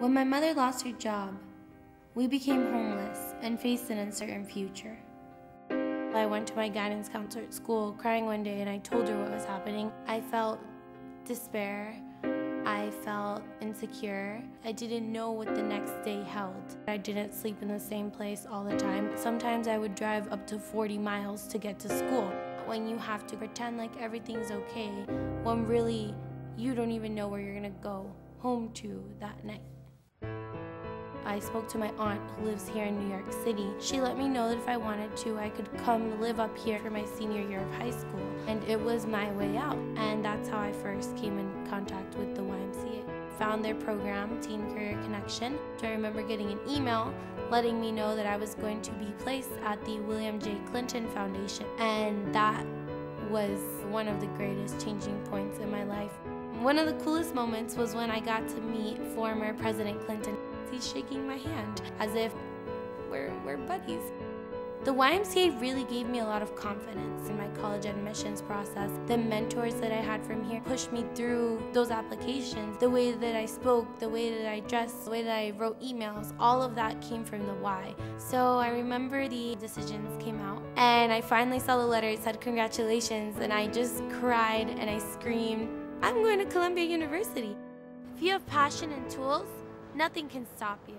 When my mother lost her job, we became homeless and faced an uncertain future. I went to my guidance counselor at school crying one day and I told her what was happening. I felt despair. I felt insecure. I didn't know what the next day held. I didn't sleep in the same place all the time. Sometimes I would drive up to 40 miles to get to school. When you have to pretend like everything's okay, when really you don't even know where you're gonna go home to that night. I spoke to my aunt who lives here in New York City. She let me know that if I wanted to, I could come live up here for my senior year of high school. And it was my way out. And that's how I first came in contact with the YMCA. Found their program, Teen Career Connection. I remember getting an email letting me know that I was going to be placed at the William J. Clinton Foundation. And that was one of the greatest changing points in my life. One of the coolest moments was when I got to meet former President Clinton. He's shaking my hand as if we're, we're buddies. The YMCA really gave me a lot of confidence in my college admissions process. The mentors that I had from here pushed me through those applications. The way that I spoke, the way that I dressed, the way that I wrote emails, all of that came from the Y. So I remember the decisions came out and I finally saw the letter. It said congratulations and I just cried and I screamed, I'm going to Columbia University. If you have passion and tools, Nothing can stop you.